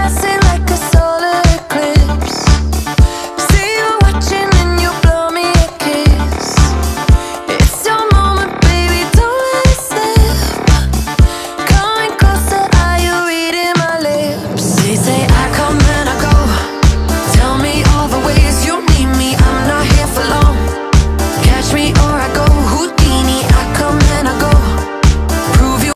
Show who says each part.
Speaker 1: passing